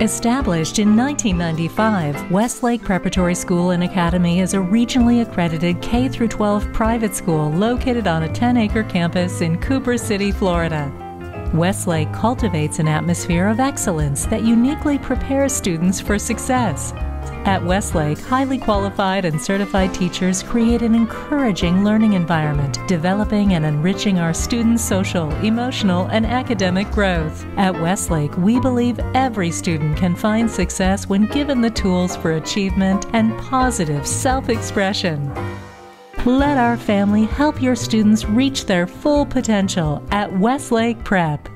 Established in 1995, Westlake Preparatory School and Academy is a regionally accredited K 12 private school located on a 10 acre campus in Cooper City, Florida. Westlake cultivates an atmosphere of excellence that uniquely prepares students for success. At Westlake, highly qualified and certified teachers create an encouraging learning environment, developing and enriching our students' social, emotional, and academic growth. At Westlake, we believe every student can find success when given the tools for achievement and positive self expression. Let our family help your students reach their full potential at Westlake Prep.